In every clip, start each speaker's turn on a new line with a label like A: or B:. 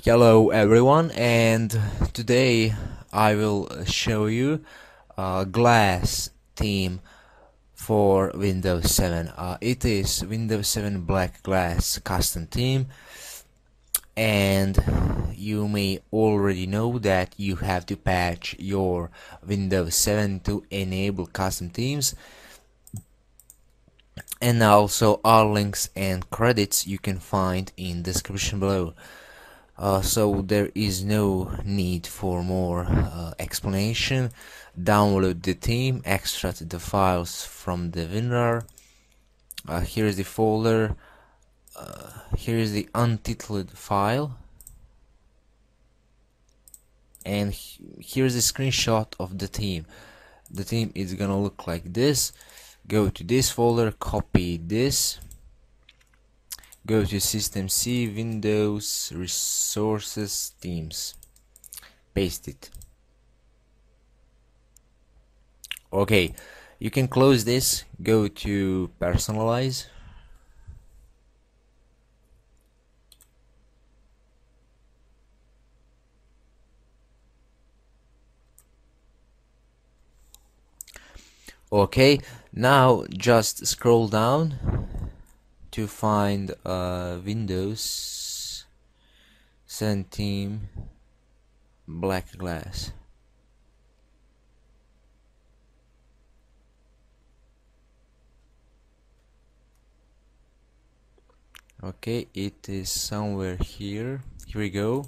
A: Hello everyone and today I will show you a glass theme for Windows 7. Uh, it is Windows 7 black glass custom theme and you may already know that you have to patch your Windows 7 to enable custom themes and also all links and credits you can find in description below uh, so there is no need for more uh, explanation. Download the theme extract the files from the WinRAR uh, here's the folder. Uh, here's the untitled file. And here's a screenshot of the theme the theme is gonna look like this. Go to this folder copy this go to system C Windows resources themes paste it. Okay you can close this. Go to personalize. Okay now just scroll down to find uh, Windows 17 black glass. Okay it is somewhere here. Here we go.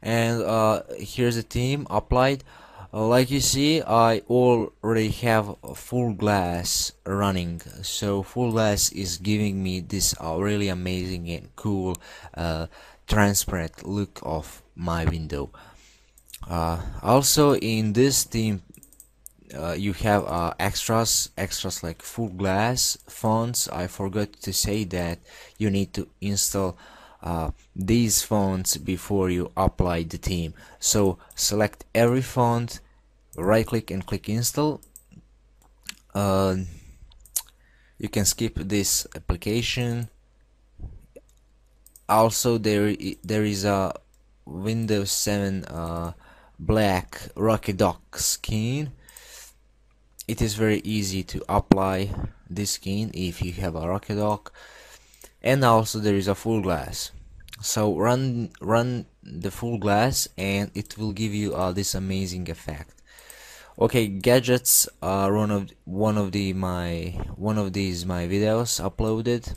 A: And uh, here's the theme applied like you see I already have full glass running. So full glass is giving me this uh, really amazing and cool uh, transparent look of my window. Uh, also in this theme uh, you have uh, extras extras like full glass fonts. I forgot to say that you need to install uh, these fonts before you apply the theme. So select every font right click and click install. Uh, you can skip this application. Also there there is a Windows 7 uh, black RocketDock skin. It is very easy to apply this skin if you have a RocketDock and also there is a full glass. So run run the full glass and it will give you uh, this amazing effect. Okay gadgets are one of one of the my one of these my videos uploaded.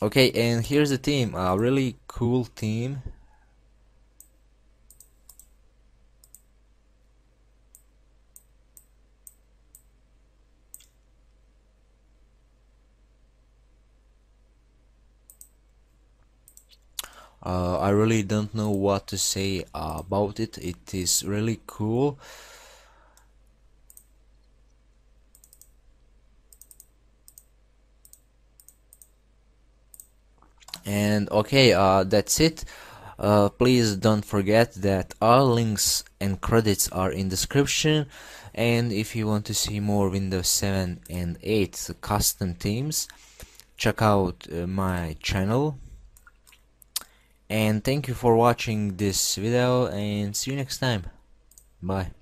A: Okay and here's the team a really cool theme uh, I really don't know what to say about it. It is really cool. And okay uh, that's it. Uh, please don't forget that all links and credits are in description. And if you want to see more Windows 7 and 8 custom themes check out uh, my channel and thank you for watching this video and see you next time. Bye